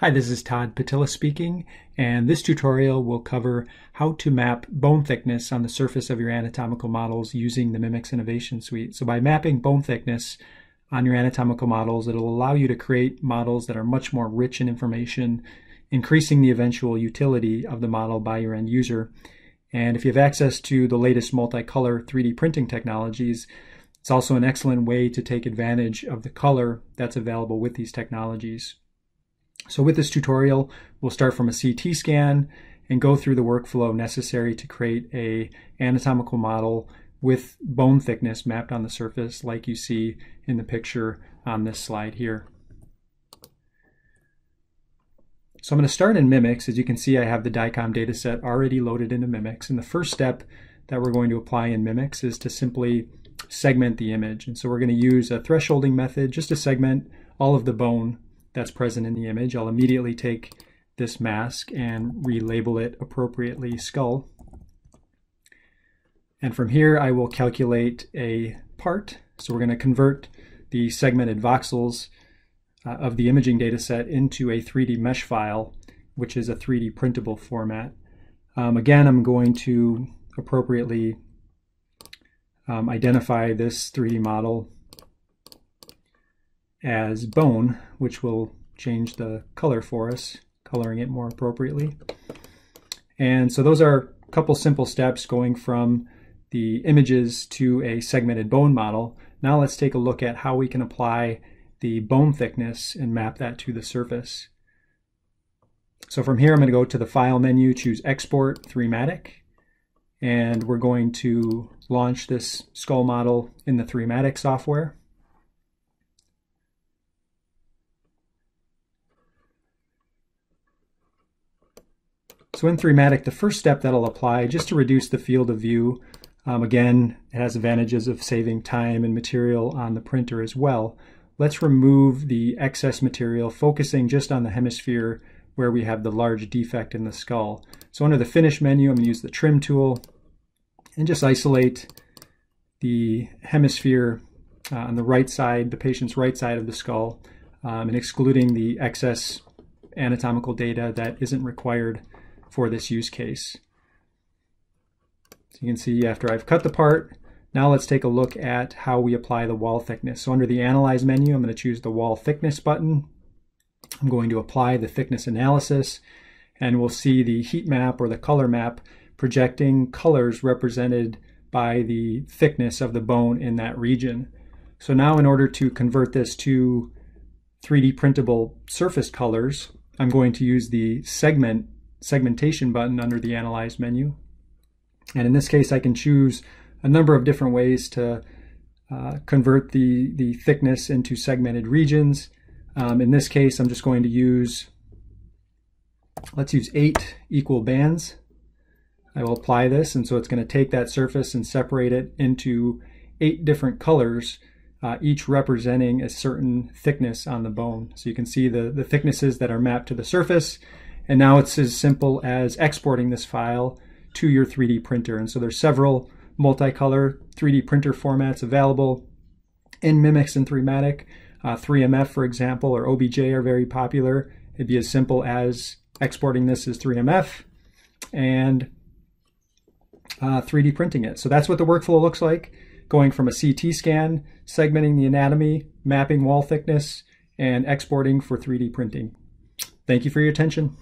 Hi, this is Todd Pietila speaking, and this tutorial will cover how to map bone thickness on the surface of your anatomical models using the Mimics Innovation Suite. So by mapping bone thickness on your anatomical models, it'll allow you to create models that are much more rich in information, increasing the eventual utility of the model by your end user. And if you have access to the latest multicolor 3D printing technologies, it's also an excellent way to take advantage of the color that's available with these technologies. So with this tutorial, we'll start from a CT scan and go through the workflow necessary to create a anatomical model with bone thickness mapped on the surface like you see in the picture on this slide here. So I'm going to start in Mimics. As you can see, I have the DICOM dataset already loaded into Mimics. And the first step that we're going to apply in Mimics is to simply segment the image. And so we're going to use a thresholding method just to segment all of the bone that's present in the image. I'll immediately take this mask and relabel it appropriately skull. And from here, I will calculate a part. So we're going to convert the segmented voxels uh, of the imaging data set into a 3D mesh file, which is a 3D printable format. Um, again, I'm going to appropriately um, identify this 3D model as bone, which will change the color for us, coloring it more appropriately. And so those are a couple simple steps going from the images to a segmented bone model. Now let's take a look at how we can apply the bone thickness and map that to the surface. So from here, I'm going to go to the File menu, choose Export 3-matic, and we're going to launch this skull model in the 3-matic software. So in 3-matic, the first step that'll apply, just to reduce the field of view, um, again, it has advantages of saving time and material on the printer as well. Let's remove the excess material, focusing just on the hemisphere where we have the large defect in the skull. So under the Finish menu, I'm going to use the Trim tool and just isolate the hemisphere uh, on the right side, the patient's right side of the skull, um, and excluding the excess anatomical data that isn't required for this use case. So you can see after I've cut the part, now let's take a look at how we apply the wall thickness. So under the Analyze menu, I'm going to choose the Wall Thickness button. I'm going to apply the thickness analysis, and we'll see the heat map or the color map projecting colors represented by the thickness of the bone in that region. So now in order to convert this to 3D printable surface colors, I'm going to use the segment segmentation button under the Analyze menu. And in this case, I can choose a number of different ways to uh, convert the, the thickness into segmented regions. Um, in this case, I'm just going to use, let's use eight equal bands. I will apply this, and so it's going to take that surface and separate it into eight different colors, uh, each representing a certain thickness on the bone. So you can see the, the thicknesses that are mapped to the surface, and now it's as simple as exporting this file to your 3D printer. And so there's several multicolor 3D printer formats available in Mimics and 3-matic. Uh, 3MF, for example, or OBJ are very popular. It'd be as simple as exporting this as 3MF and uh, 3D printing it. So that's what the workflow looks like, going from a CT scan, segmenting the anatomy, mapping wall thickness, and exporting for 3D printing. Thank you for your attention.